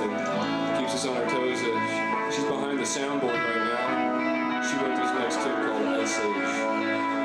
and keeps us on our toes. Uh, she's behind the soundboard right now. She wrote this next tune called Ice Age.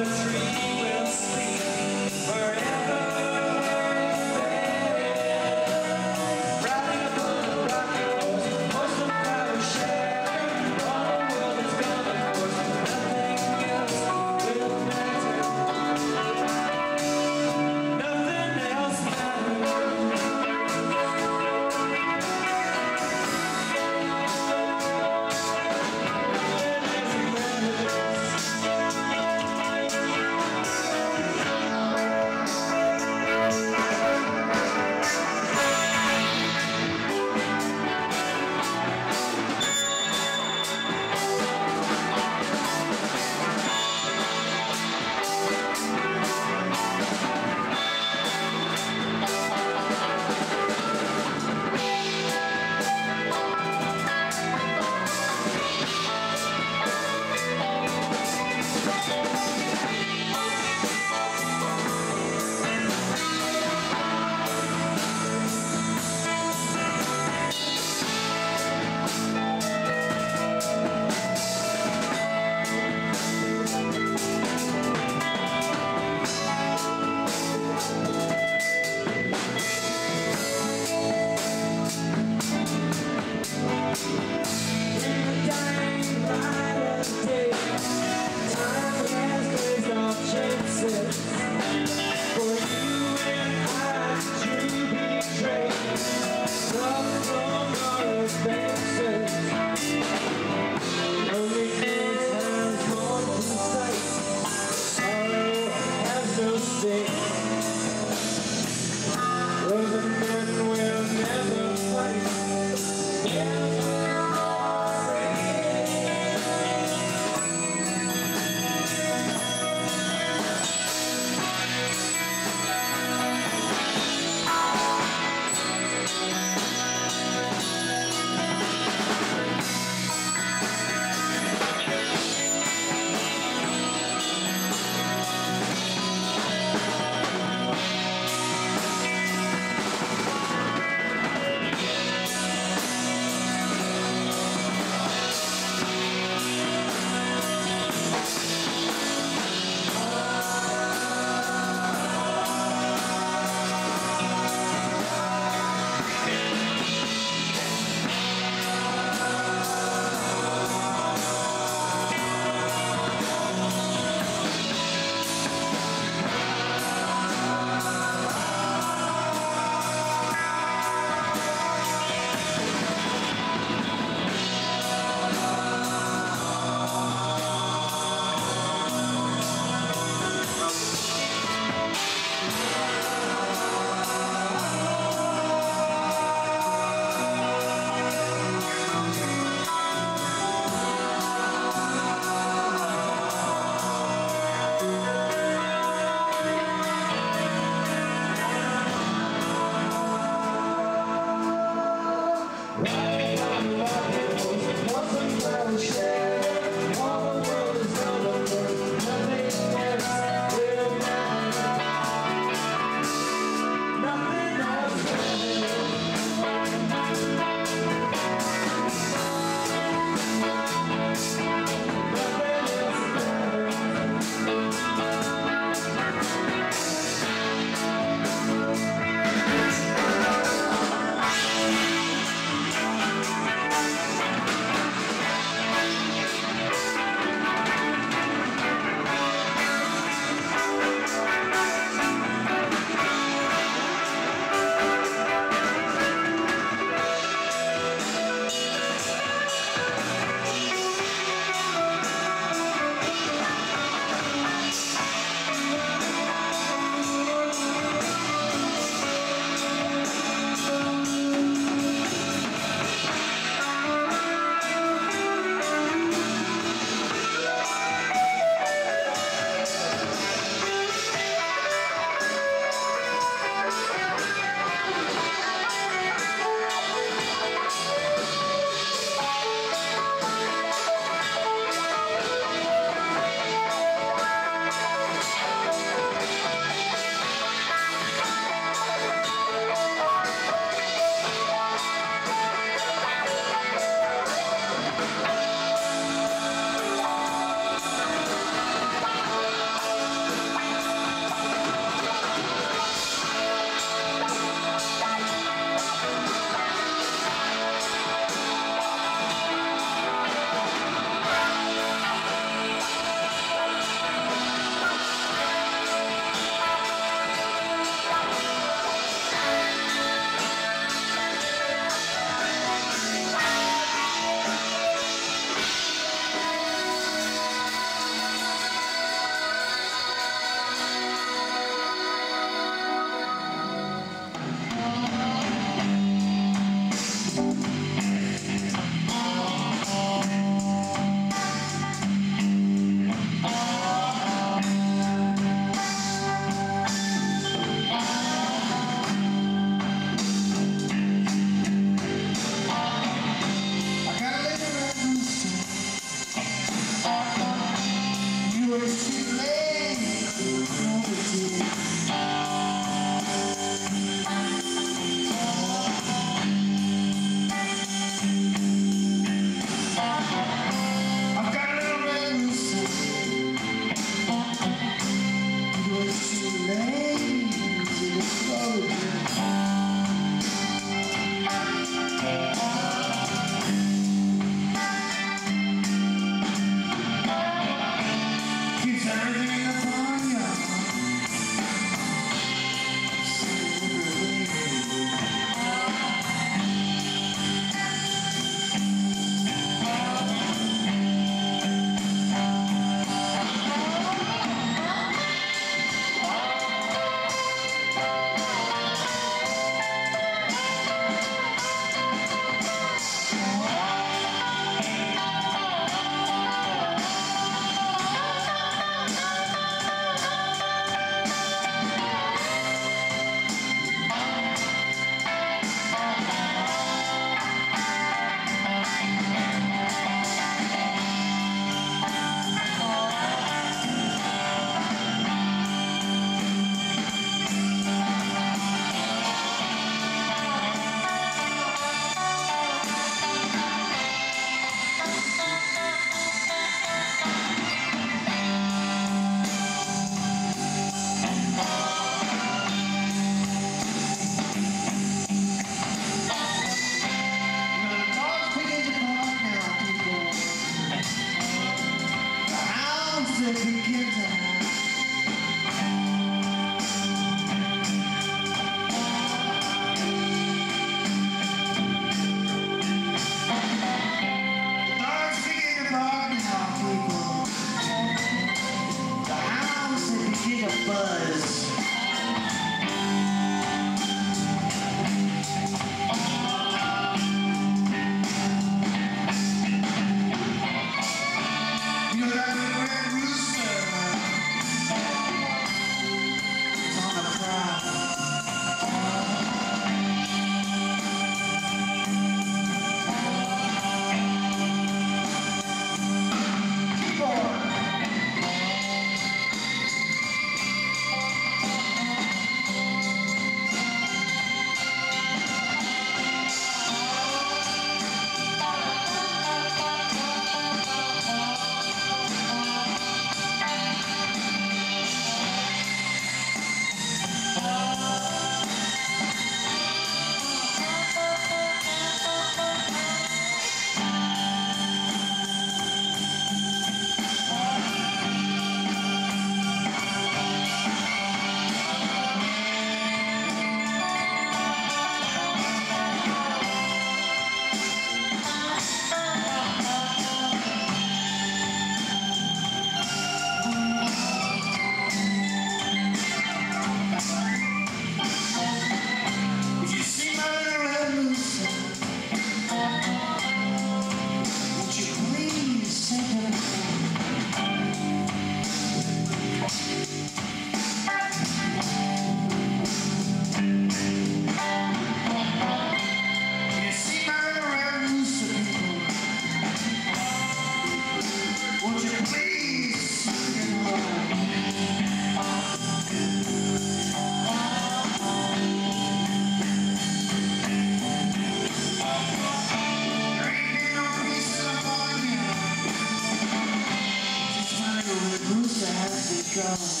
John.